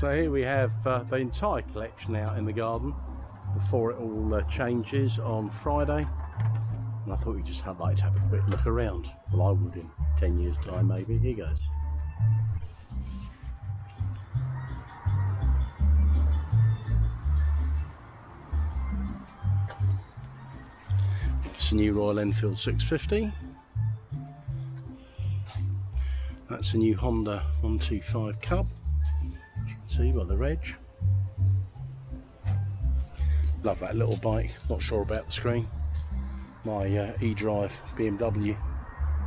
So here we have uh, the entire collection out in the garden before it all uh, changes on Friday. And I thought we'd just have, like to have a quick look around. Well, I would in 10 years' time, maybe. Here goes. It's a new Royal Enfield 650. That's a new Honda 125 Cub. See by the reg. Love that little bike. Not sure about the screen. My uh, e-drive BMW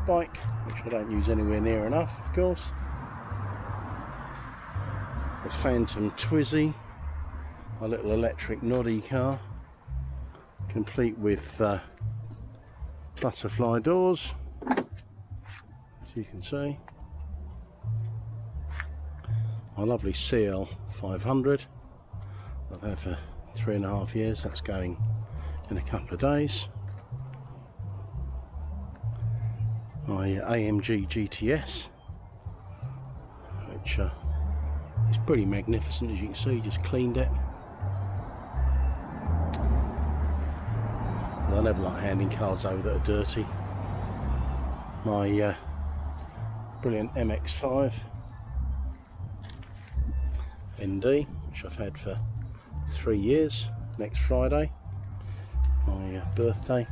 bike, which I don't use anywhere near enough, of course. The Phantom Twizy, my little electric noddy car, complete with uh, butterfly doors, as you can see. My lovely CL 500, I've had for three and a half years, that's going in a couple of days. My AMG GTS, which uh, is pretty magnificent as you can see, just cleaned it. I never like handing cars over that are dirty. My uh, brilliant MX-5 ND, which I've had for three years, next Friday, my uh, birthday.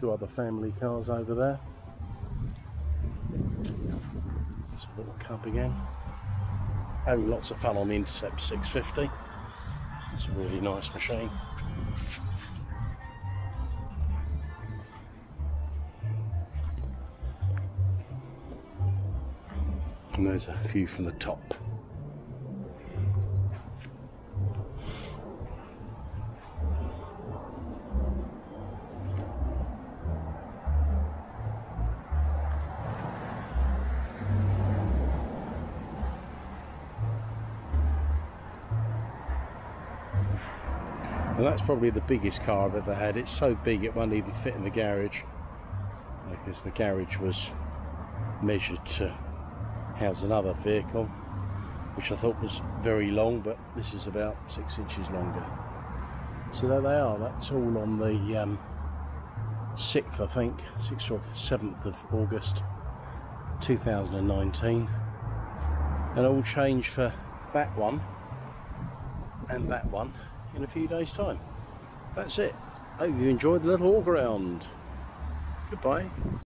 Two other family cars over there. It's a little cub again. Having lots of fun on the Intercept 650. It's a really nice machine. And there's a view from the top. And that's probably the biggest car I've ever had. It's so big it won't even fit in the garage. Because the garage was measured to house another vehicle which I thought was very long but this is about six inches longer. So there they are. That's all on the um, 6th I think 6th or 7th of August 2019 and all change for that one and that one in a few days time. That's it. Hope you enjoyed the little walk around. Goodbye.